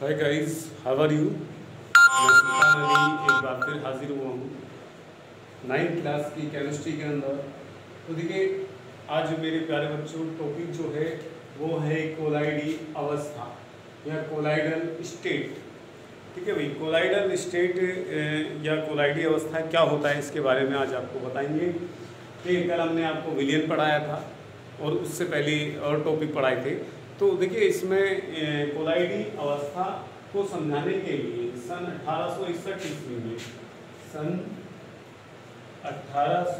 Hi guys how are you मैं सुल्तान अली, एक बार फिर हाजिर हुआ हूँ। नाइन्थ क्लास की केमिस्ट्री के अंदर। तो देखिए, आज मेरे प्यारे बच्चों टॉपिक जो है, वो है कोलाइडी अवस्था, या कोलाइडल स्टेट ठीक है भाई कोलाइडल स्टेट या कोलाइडी अवस्था क्या होता है, इसके बारे में आज आपको बताएँगे। ठीक है कल हमने आपको विलियन पढ़ाया था, और उससे पहले और टॉपिक पढ़ाए थे। तो देखिए इसमें कोलाइडी अवस्था को समझाने के लिए सन अठारह सौ इकसठ ईस्वी में सन अठारह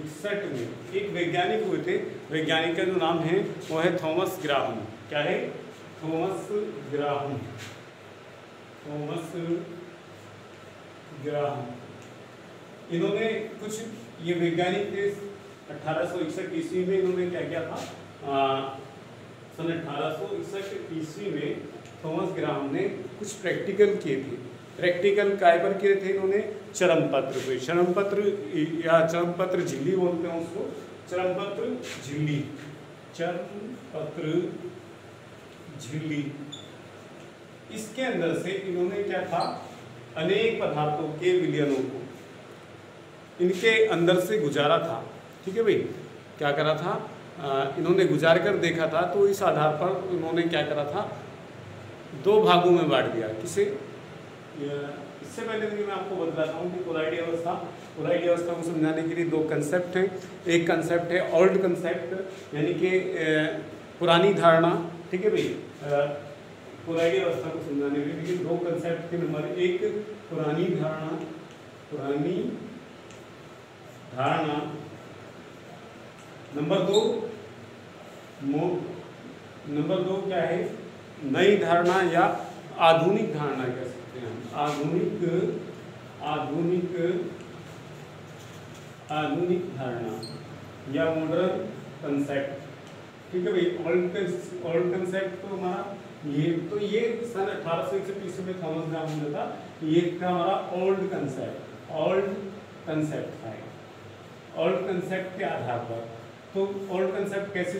इकसठ में एक वैज्ञानिक हुए थे वैज्ञानिक का जो नाम है वो है थॉमस ग्राहम। क्या है? Thomas Graham. Thomas Graham. इन्होंने कुछ ये वैज्ञानिक थे अठारह सौ इकसठ ईस्वी में इन्होंने क्या किया था? आ, सन अठारह ईस्वी में थॉमस ग्राम ने कुछ प्रैक्टिकल किए थे। प्रैक्टिकल काय पर किए थे इन्होंने चरम पत्र पे। चरम पत्र या चरम पत्र झिल्ली बोलते हैं उसको। चरम पत्र झिल्ली। चरम पत्र झिल्ली। इसके अंदर से इन्होंने क्या था? अनेक पदार्थों के विलियनों को। इनके अंदर से गुजारा था। ठीक है भाई? क्या करा था? इन्होंने गुजार कर देखा था तो इस आधार पर इन्होंने क्या करा था? दो भागों में बांट दिया। किसे? इससे पहले भी मैं आपको बतलाता हूँ कि कोलाइडी अवस्था कोलाइडी अवस्था को समझाने के लिए दो कंसेप्ट हैं। एक कंसेप्ट है ओल्ड कंसेप्ट यानी कि पुरानी धारणा, ठीक है भाई कोलाइडी अवस्था को समझाने के लिए दो कंसेप्ट के नंबर एक, पुरानी धारणा पुरानी धारणा। नंबर दो नंबर दो क्या है? नई धारणा या आधुनिक धारणा कह सकते हैं आधुनिक आधुनिक आधुनिक धारणा या मॉडर्न कंसेप्ट ठीक है भाई? ओल्ड ओल्ड कंसेप्ट तो हमारा ये तो ये सन अठारह सौ इकसठ ईस्वी में थॉमस ग्राम ने था, ये था हमारा ओल्ड कंसेप्ट ओल्ड कंसेप्ट था ओल्ड कंसेप्ट के आधार पर। तो ओल्ड कंसेप्ट कैसे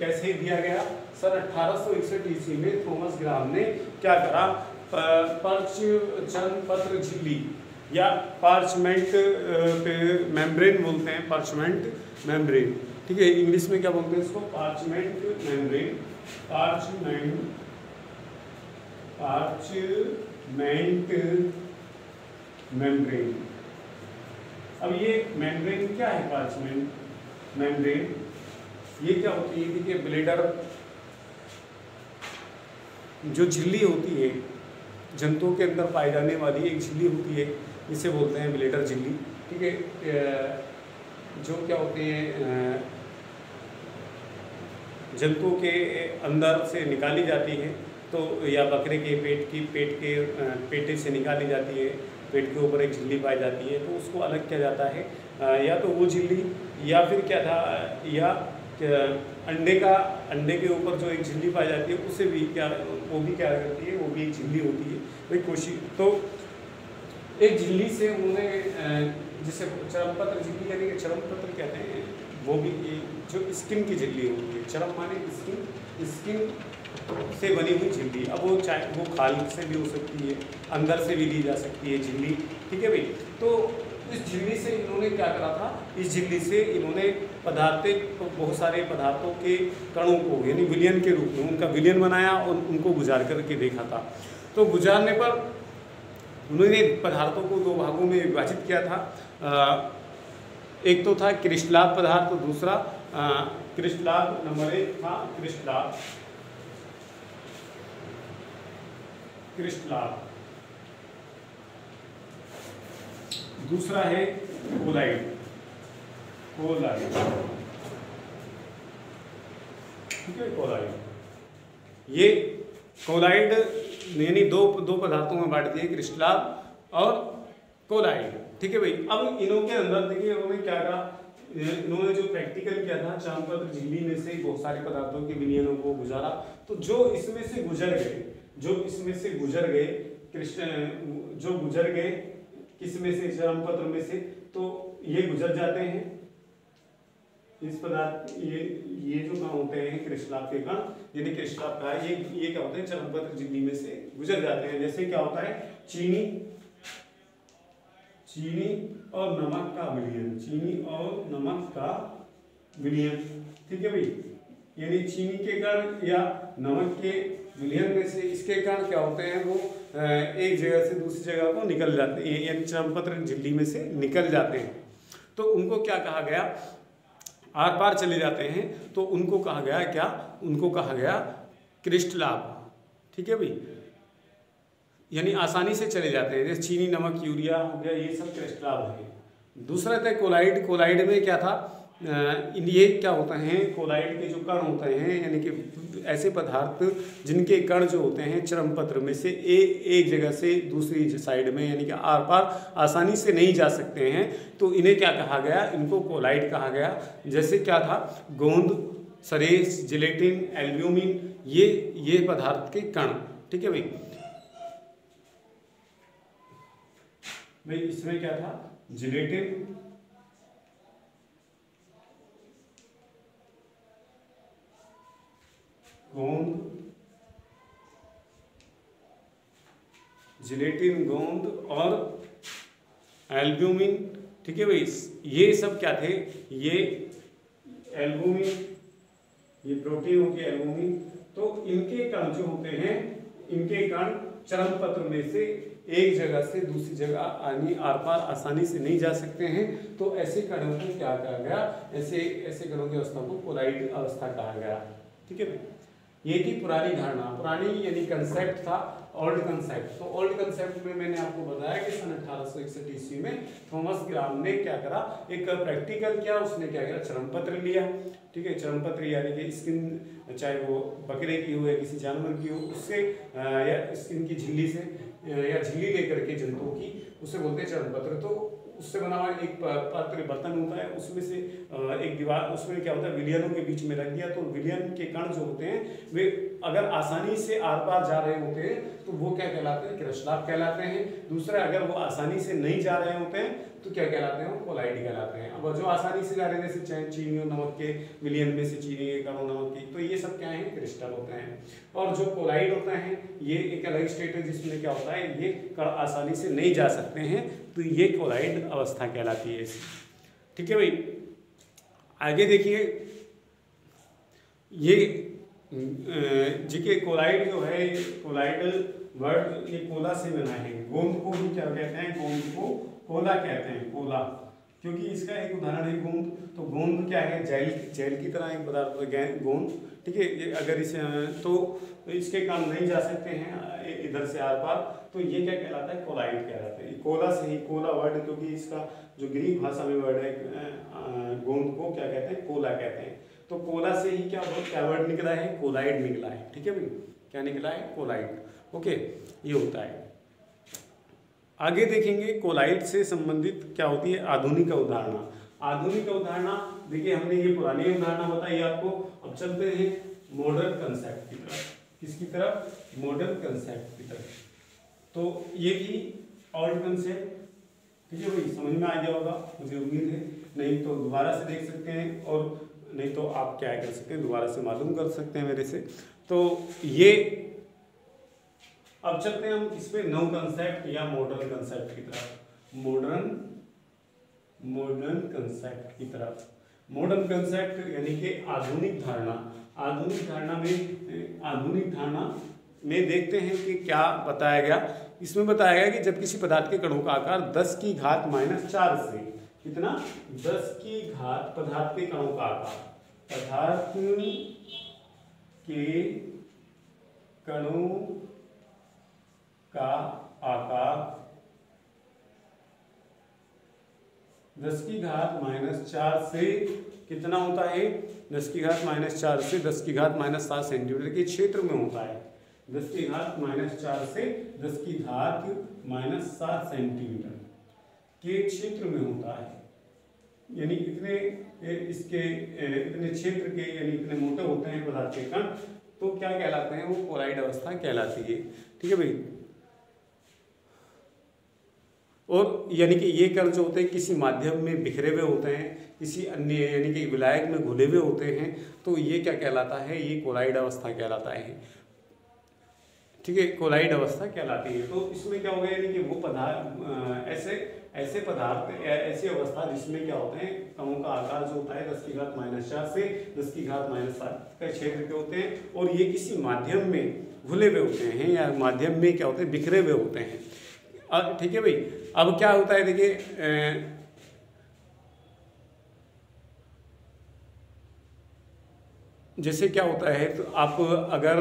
कैसे दिया गया? सन अठारह सौ इकसठ ईस्वी में थॉमस ग्राम ने क्या करा? पर्च चंद पत्र झिल्ली, या पार्चमेंट पे मेम्ब्रेन बोलते हैं, पार्चमेंट मेम्ब्रेन ठीक है, इंग्लिश में क्या बोलते हैं इसको? Parchment membrane parchment parchment membrane अब ये मेम्ब्रेन क्या है, पार्चमेंट? मेम्ब्रेन ये क्या होती है? देखिए ब्लेडर जो झिल्ली होती है, जंतुओं के अंदर पाई जाने वाली एक झिल्ली होती है इसे बोलते हैं ब्लेडर झिल्ली। ठीक है? जो क्या होते हैं जंतुओं के अंदर से निकाली जाती है तो या बकरे के पेट की, पेट के पेटे से निकाली जाती है, पेट के ऊपर एक झिल्ली पाई जाती है तो उसको अलग किया जाता है। या तो वो झिल्ली या फिर क्या था, या अंडे का, अंडे के ऊपर जो एक झिल्ली पाई जाती है उसे भी क्या, वो भी क्या करती है, वो भी एक झिल्ली होती है, भाई कोशिश। तो एक झिल्ली से उन्होंने जिसे चरमपत्र झिल्ली यानी कि चरमपत्र कहते हैं, वो भी जो स्किन की झिल्ली होती है, चरम माने स्किन स्किन से बनी हुई झिल्ली। अब वो चाहे, वो खाल से भी हो सकती है, अंदर से भी ली जा सकती है झिल्ली, ठीक है भाई? तो इस झिल्ली से इन्होंने क्या करा था? इस झिल्ली से इन्होंने पदार्थ बहुत सारे पदार्थों के कणों को यानी विलियन के रूप में उनका विलियन बनाया और उनको गुजार करके देखा था। तो गुजारने पर उन्होंने पदार्थों को दो भागों में विभाजित किया था। आ, एक तो था क्रिस्टलाभ पदार्थ दूसरा क्रिस्टलाभ नंबर एक था क्रिस्टलाभ क्रिस्टलाभ दूसरा है कोलाइड। कोलाइड। ठीक है, कोलाइड। ये कोलाइड यानी दो दो पदार्थों में बांट दिए क्रिस्टलाब और कोलाइड। ठीक है भाई, अब इनों के अंदर देखिए, इन्होंने क्या कहा? इन्होंने जो प्रैक्टिकल किया था चांपत्र झिल्ली में से बहुत सारे पदार्थों के विनियनों को गुजारा। तो जो इसमें से गुजर गए, जो इसमें से गुजर गए कृष्ण जो गुजर गए किसमें से चरम पत्र में से? तो ये गुजर जाते हैं। इस पदार्थ, ये ये जो होते हैं क्रिस्टलाप के कण, यानी क्रिस्टलाप का, ये ये क्या होते हैं? चरणपत्र झिल्ली में से गुजर जाते हैं। जैसे क्या होता है? चीनी चीनी और नमक का विलयन चीनी और नमक का विलयन ठीक है भाई? यानी चीनी के कण या नमक के विलयन में से इसके कण क्या होते हैं वो? एक जगह से दूसरी जगह को निकल जाते हैं, यानी चरणपत्र झिल्ली में से निकल जाते हैं। तो उनको क्या कहा गया? आर पार चले जाते हैं तो उनको कहा गया क्या? उनको कहा गया क्रिस्टलाभ ठीक है भाई? यानी आसानी से चले जाते हैं। जैसे चीनी, नमक, यूरिया हो गया, ये सब क्रिस्टलाभ है। दूसरा था, कोलाइड। कोलाइड में क्या था? ये क्या होते हैं? कोलाइड के जो कण होते हैं यानी कि ऐसे पदार्थ जिनके कण जो होते हैं चरम पत्र में से ए, एक जगह से दूसरी साइड में यानी कि आर पार आसानी से नहीं जा सकते हैं तो इन्हें क्या कहा गया? इनको कोलाइड कहा गया। जैसे क्या था? गोंद सरेस जिलेटिन एल्ब्यूमिन ये ये पदार्थ के कण। ठीक है भाई? भाई इसमें क्या था? जिलेटिन गोंद, जिलेटिन गोंद और एल्ब्यूमिन। ठीक है भाई, ये सब क्या थे? ये एल्बुमिन ये प्रोटीन हो गया एल्बुमिन तो इनके कण जो होते हैं, इनके कण चरम पत्र में से एक जगह से दूसरी जगह आनी, आर पार आसानी से नहीं जा सकते हैं। तो ऐसे कणों को क्या कहा गया? ऐसे ऐसे कणों की अवस्था को पोलाइड अवस्था कहा गया। ठीक है भाई? ये थी पुरानी धारणा। पुरानी यानी कंसेप्ट था ओल्ड कंसेप्ट तो ओल्ड कंसेप्ट में मैंने आपको बताया कि सन अठारह सौ इकसठ ईस्वी में थॉमस ग्राम ने क्या करा? एक प्रैक्टिकल किया, उसने क्या किया चरम पत्र लिया। ठीक है चरम पत्र यानी कि स्किन चाहे वो बकरे की हो या किसी जानवर की हो, उससे या स्किन की झिल्ली से या झिल्ली लेकर के जंतुओं की, उसे बोलते हैं चरम पत्र तो उससे बना हुआ एक पात्र बर्तन होता है, उसमें से एक दीवार, उसमें क्या होता है, विलियनों के बीच में रख दिया तो विलियन के कण जो होते हैं, वे अगर आसानी से आर पार जा रहे होते हैं तो वो क्या कहलाते हैं? कृष्णाप कहलाते हैं। दूसरा, अगर वो आसानी से नहीं जा रहे होते हैं तो क्या कहलाते हैं? वो कोलाइड कहलाते हैं। अब जो आसानी से जा रहे हैं, जैसे चीनी और नमक के, विलियन में से चीनी के कणों नमक की तो ये सब क्या है? क्रिस्टल होते हैं। और जो कोलाइड होता है, ये एक अलग स्टेट है जिसमें क्या होता है? ये कण आसानी से नहीं जा सकते हैं तो ये कोलाइड अवस्था कहलाती है। ठीक है भाई? आगे देखिए। ये जीके कोलाइड जो है कोलाइडल वर्ड ये कोला से बना है। गोंद को भी क्या कहते हैं? गोंद को कोला कहते हैं, कोला। क्योंकि इसका एक उदाहरण है गोंद। तो गोंद क्या है? जैल जैल की तरह एक पदार्थ गोंद। ठीक है? अगर इसे तो इसके काम नहीं जा सकते हैं इधर से आर पार। तो ये क्या कहलाता है? कोलाइड कहलाता है। कोला से ही, कोला वर्ड, क्योंकि इसका जो ग्रीक भाषा में वर्ड है गोंद को क्या कहते हैं? कोला कहते हैं। तो कोला से ही क्या क्या वर्ड निकला है? कोलाइड निकला है। ठीक है भाई? क्या निकला है? Collide okay? ये होता है। आगे देखेंगे कोलाइट से संबंधित क्या होती है आधुनिक अवधारणा। आधुनिक अवधारणा, देखिए हमने ये पुरानी अवधारणा बताई आपको, अब चलते हैं मॉडर्न कंसेप्ट की तरफ़। किसकी तरफ़? मॉडर्न कंसेप्ट की तरफ़। तो ये भी ओल्ड कंसेप्ट ठीक है भाई, समझ में आ गया होगा, मुझे उम्मीद है। नहीं तो दोबारा से देख सकते हैं और नहीं तो आप क्या कर सकते हैं, दोबारा से मालूम कर सकते हैं मेरे से। तो ये अब चलते हैं हम इसमें नव कंसेप्ट या मॉडर्न कंसेप्ट की तरफ़। मॉडर्न मॉडर्न कंसेप्ट की तरफ़। मॉडर्न कंसेप्ट यानी कि आधुनिक धारणा। आधुनिक धारणा में, आधुनिक धारणा में देखते हैं कि क्या बताया गया। इसमें बताया गया कि जब किसी पदार्थ के कणों का आकार 10 की घात माइनस चार से, कितना? 10 की घात पदार्थ के कणों का आकार। पदार्थ के कणों का आकार दस की घात माइनस चार से कितना होता है? दस की घात माइनस चार से दस की घात माइनस सात सेंटीमीटर के क्षेत्र में होता है। दस की घात माइनस चार से दस की घात माइनस सात सेंटीमीटर के क्षेत्र में होता है। यानी इतने इसके इतने क्षेत्र के, यानी इतने मोटे होते हैं पदार्थ के कण तो क्या कहलाते हैं? वो कोलाइड अवस्था कहलाती है। ठीक है भाई? और यानी कि ये कण जो होते हैं किसी माध्यम में बिखरे हुए होते हैं, किसी अन्य यानी कि विलायक में घुले हुए होते हैं तो ये क्या कहलाता है? ये कोलाइड अवस्था कहलाता है। ठीक है, कोलाइड अवस्था कहलाती है। तो इसमें क्या होगा यानी कि वो पदार्थ ऐसे ऐसे पदार्थ ऐसी अवस्था जिसमें क्या होते हैं? कणों का आकार जो होता है, दस की घात माइनस चार से दस की घात माइनस सात का क्षेत्र के होते हैं? और ये किसी माध्यम में घुले हुए होते हैं, या माध्यम में क्या होते हैं? बिखरे हुए होते हैं। ठीक है भाई, अब क्या होता है देखिए जैसे क्या होता है तो आप अगर,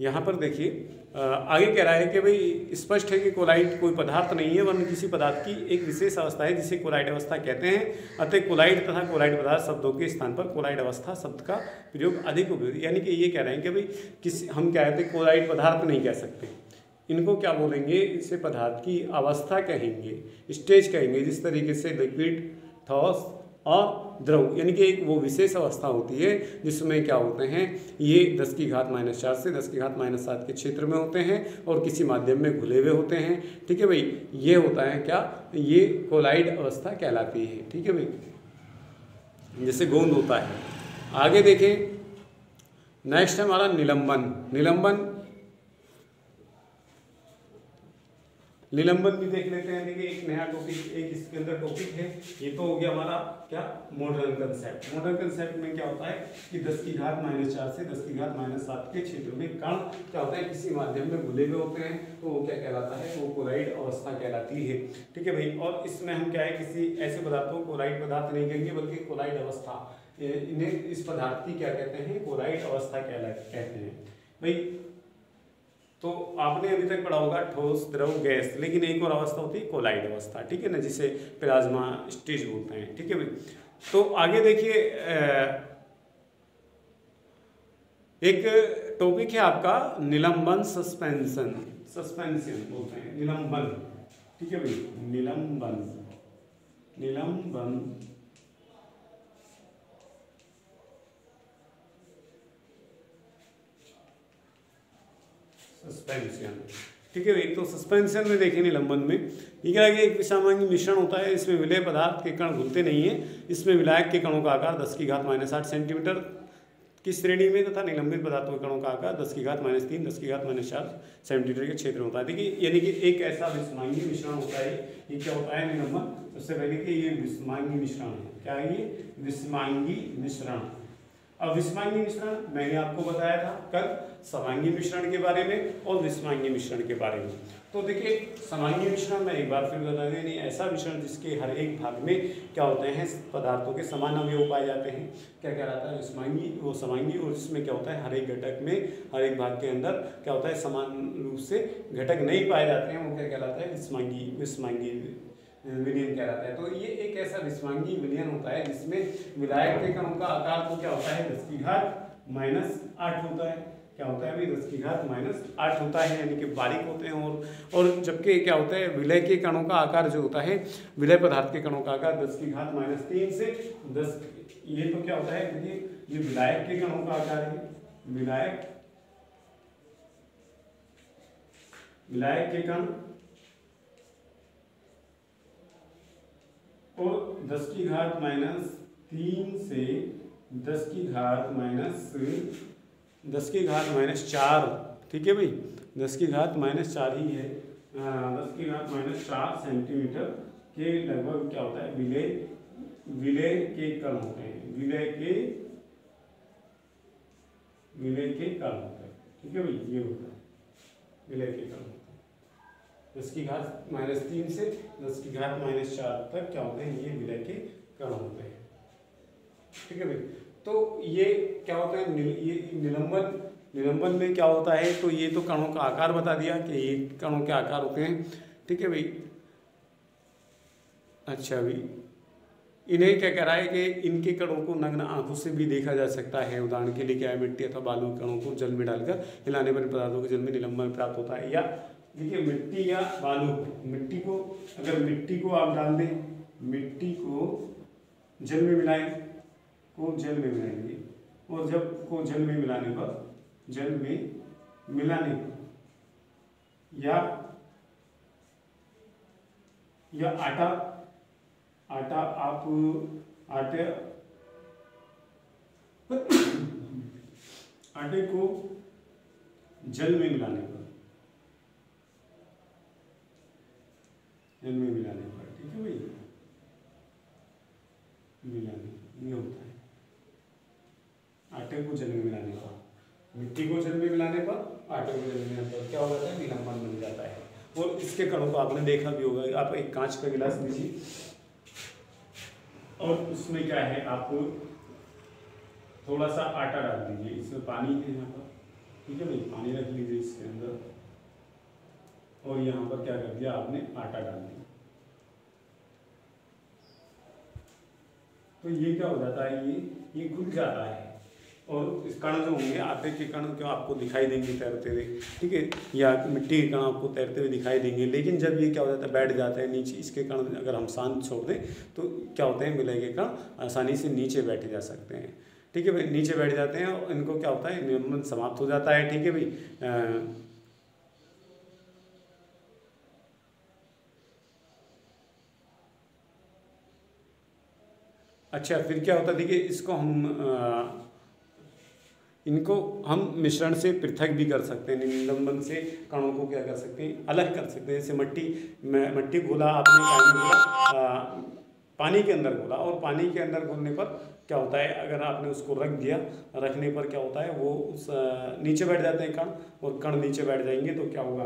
यहाँ पर देखिए आगे कह रहा है कि भाई, स्पष्ट है कि कोलाइट कोई पदार्थ नहीं है, वरन किसी पदार्थ की एक विशेष अवस्था है, जिसे कोलाइड अवस्था कहते हैं। अतः कोलाइट तथा कोलाइड पदार्थ शब्दों के स्थान पर कोलाइट अवस्था शब्द का प्रयोग अधिक उपयोग। यानी कि ये कह रहे हैं कि भाई, किसी, हम क्या कहते हैं कोलाइड पदार्थ नहीं कह सकते। इनको क्या बोलेंगे? इसे पदार्थ की अवस्था कहेंगे, स्टेज कहेंगे, जिस तरीके से लिक्विड, थॉस और द्रव, यानी कि एक वो विशेष अवस्था होती है, जिसमें क्या होते हैं, ये दस की घात माइनस चार से दस की घात माइनस सात के क्षेत्र में होते हैं और किसी माध्यम में घुले हुए होते हैं। ठीक है भाई? ये होता है क्या? ये कोलाइड अवस्था कहलाती है। ठीक है भाई? जैसे गोंद होता है। आगे देखें। नेक्स्ट हमारा निलंबन। निलंबन निलंबन भी देख लेते हैं। देखिए, एक नया टॉपिक एक इसके अंदर टॉपिक है। ये तो हो गया हमारा क्या? मॉडर्न कंसेप्ट मॉडर्न कंसेप्ट में क्या होता है कि दस की घात माइनस चार से दस की घात माइनस सात के क्षेत्र में कण क्या होता है? किसी माध्यम में घुले हुए होते हैं। तो वो क्या कहलाता है? वो कोलाइड अवस्था कहलाती है। ठीक है भाई? और इसमें हम क्या है? किसी ऐसे पदार्थों को कोलाइड पदार्थ नहीं कहेंगे, बल्कि कोलाइड अवस्था। इन्हें इस पदार्थ की क्या कहते हैं? कोलाइड अवस्था कहला, कहते हैं। भाई तो आपने अभी तक पढ़ा होगा ठोस, द्रव, गैस, लेकिन एक और अवस्था होती है कोलाइड अवस्था, ठीक है ना, जिसे प्लाज्मा स्टेज बोलते हैं, ठीक है भाई? तो आगे देखिए एक टॉपिक है आपका, निलंबन सस्पेंशन सस्पेंशन बोलते हैं, निलंबन, ठीक है भाई? निलंबन निलंबन सस्पेंशन ठीक है, एक तो सस्पेंशन में देखें निलंबन में। है कि एक विषामांगी मिश्रण होता है, इसमें विलय पदार्थ के कण घुलते नहीं है। इसमें विलायक के कणों का आकार दस की घात माइनस आठ सेंटीमीटर की श्रेणी में तथा निलंबित पदार्थों के कणों का आकार दस की घात माइनस तीन, दस की घात माइनस चार सेंटीमीटर के क्षेत्र में होता है। देखिए, यानी कि एक ऐसा विस्मांगी मिश्रण होता है, ये क्या होता है निलंबन सबसे पहले कि ये विस्मांगी मिश्रण है। क्या है ये? विस्मांगी मिश्रण। अब विस्मांगी मिश्रण, मैंने आपको बताया था कल समांगी मिश्रण के बारे में और विस्मांगी मिश्रण के बारे में। तो देखिए, समांगी मिश्रण मैं एक बार फिर बता दें ऐसा मिश्रण जिसके हर एक भाग में क्या होते हैं, पदार्थों के समान अवयव पाए जाते हैं। क्या कहलाता है विस्मांगी वो समांगी, और जिसमें क्या होता है, हर एक घटक में, हर एक भाग के अंदर क्या होता है, समान रूप से घटक नहीं पाए जाते हैं, वो क्या कहलाता है विस्मांगी विस्मांगी विलियन कहलाता है। तो ये एक ऐसा विस्वांगी विलियन होता है जिसमें विलायक के कणों का आकार तो क्या होता है? दस की घात माइनस आठ होता है। क्या होता है भाई दस की घात माइनस आठ होता है, यानी कि बारीक होते हैं और और जबकि क्या होता है? विलय के कणों का आकार जो होता है, विलय पदार्थ के कणों का आकार दस की घात माइनस तीन से दस। ये तो क्या होता है? देखिए, ये विलायक के कणों का आकार है। विलायक विलायक के कण और दस की घात माइनस तीन से दस की घात माइनस दस की घात माइनस चार, ठीक है भाई? दस की घात माइनस चार ही है। दस की घात माइनस चार सेंटीमीटर के लगभग क्या होता है? विलय विलय के कण होते हैं। विलय के विलय के कण होते हैं। ठीक है भाई? ये होता है। विलय के कण दस की घात माइनस तीन से दस की घात माइनस चार तक क्या होते हैं? ये विलय के कण होते हैं। ठीक है भाई? तो ये क्या होता है? निल, ये निलंबन निलंबन में क्या होता है? तो ये तो कणों का आकार बता दिया कि ये कणों के आकार होते हैं। ठीक है भाई? अच्छा भाई इन्हें क्या कह रहा है कि इनके कणों को नग्न आँखों से भी देखा जा सकता है। उदाहरण के लिए क्या है? मिट्टी अथवा बालू कणों को जल में डालकर हिलाने वाले पदार्थों के जल में निलंबन प्राप्त होता है या देखिए, मिट्टी या बालू मिट्टी को, अगर मिट्टी को आप डाल दें, मिट्टी को जल में मिलाएँ, को जल में मिलाएँगे, और जब को जल में मिलाने पर जल में मिलाने पर या या आटा आटा आप, आटे आटे को जल में मिलाने पर जल में मिलाने पर ठीक है भाई? मिलाने, ये होता है। आटे को जल में मिलाने पर मिट्टी को जल में मिलाने पर आटे को जल में मिलाने पर क्या हो जाता है? नीलापन बन जाता है। और इसके कणों को आपने देखा भी होगा, आप एक कांच का गिलास लीजिए और उसमें क्या है आपको थोड़ा सा आटा डाल दीजिए। इसमें पानी है यहाँ पर, ठीक है भाई? पानी रख लीजिए इसके अंदर। और यहाँ पर क्या कर दिया आपने? आटा डाल दिया। तो ये क्या हो जाता है, ये ये घुल जाता है। और इस कण जो होंगे आटे के कण जो आपको दिखाई देंगे तैरते हुए? ठीक है? या मिट्टी के कण आपको तैरते हुए दिखाई देंगे। लेकिन जब ये क्या हो जाता है, बैठ जाता है नीचे, इसके कण अगर हम शांत छोड़ दें तो क्या होते हैं मिले के कण आसानी से नीचे बैठे जा सकते हैं। ठीक है भाई? नीचे बैठ जाते हैं और इनको क्या होता है, नियमन समाप्त हो जाता है। ठीक है भाई? अच्छा फिर क्या होता है? देखिए, इसको हम इनको हम मिश्रण से पृथक भी कर सकते हैं, निलंबन से कणों को क्या कर सकते हैं? अलग कर सकते हैं। जैसे मट्टी मट्टी घोला, आपने पानी के अंदर घोला और पानी के अंदर घोलने पर क्या होता है? अगर आपने उसको रख दिया, रखने पर क्या होता है? वो उस नीचे बैठ जाते हैं कण और कण नीचे बैठ जाएँगे तो क्या होगा?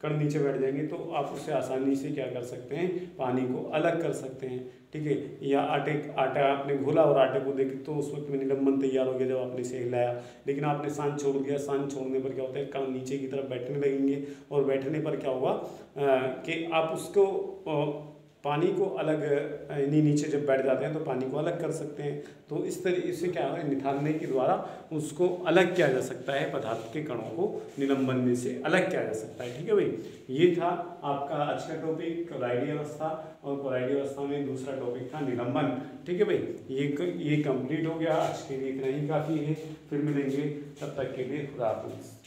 कण नीचे बैठ जाएँगे तो आप उससे आसानी से क्या कर सकते हैं? पानी को अलग कर सकते हैं। ठीक है, या आटे, आटा आपने घोला और आटे को देख तो उस वक्त मैंने निलंबन तैयार हो गया जब आपने इसे हिलाया लेकिन आपने साँझ छोड़ दिया। साँझ छोड़ने पर क्या होता है, कान नीचे की तरफ़ बैठने लगेंगे और बैठने पर क्या होगा कि आप उसको पानी को अलग, यानी नीचे जब बैठ जाते हैं तो पानी को अलग कर सकते हैं। तो इस तरीके से क्या है निथारने के द्वारा उसको अलग किया जा सकता है, पदार्थ के कणों को निलंबन में से अलग किया जा सकता है। ठीक है भाई? ये था आपका आज का टॉपिक कोलाइडी अवस्था और कोलाइडी अवस्था में दूसरा टॉपिक था निलंबन। ठीक है भाई? ये ये कंप्लीट हो गया। आज के लिए इतना ही काफ़ी है। फिर मिलेंगे तब तक के लिए खुदा हाफिज़।